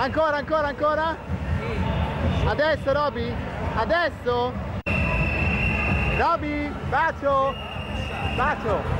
Ancora, ancora, ancora? Adesso, Roby? Adesso? Roby, bacio! Bacio!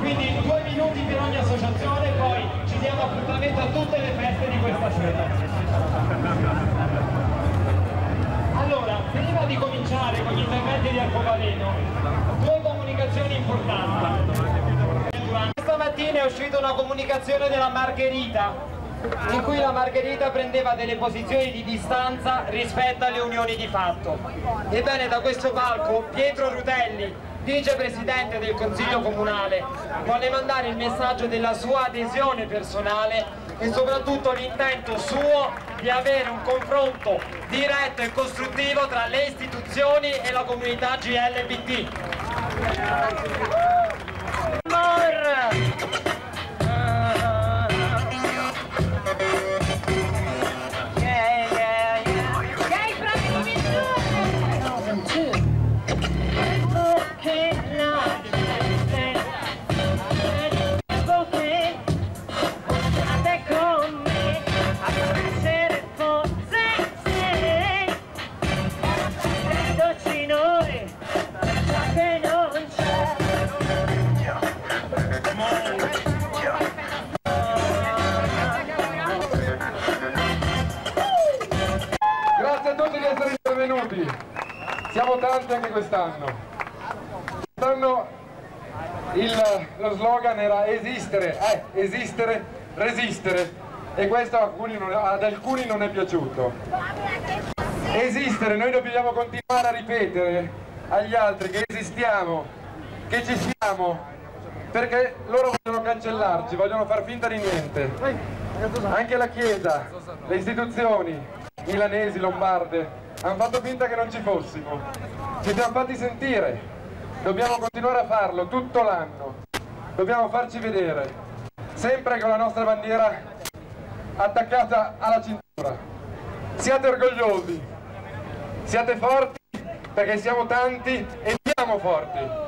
Quindi due minuti per ogni associazione, poi ci diamo appuntamento a tutte le feste di questa sera. Allora, prima di cominciare con gli interventi di Arcobaleno, due comunicazioni importanti. Questa mattina è uscita una comunicazione della Margherita in cui la Margherita prendeva delle posizioni di distanza rispetto alle unioni di fatto. Ebbene da questo palco Pietro Rutelli, vicepresidente del Consiglio Comunale, vuole mandare il messaggio della sua adesione personale e soprattutto l'intento suo di avere un confronto diretto e costruttivo tra le istituzioni e la comunità GLBT. Esistere, eh, esistere, resistere. E questo alcuni, non, ad alcuni non è piaciuto. Esistere, noi dobbiamo continuare a ripetere agli altri che esistiamo, che ci siamo, perché loro vogliono cancellarci, vogliono far finta di niente. Anche la Chiesa, le istituzioni, milanesi, lombarde, hanno fatto finta che non ci fossimo. Ci siamo fatti sentire, dobbiamo continuare a farlo tutto l'anno, dobbiamo farci vedere, sempre con la nostra bandiera attaccata alla cintura. Siate orgogliosi, siate forti perché siamo tanti e siamo forti.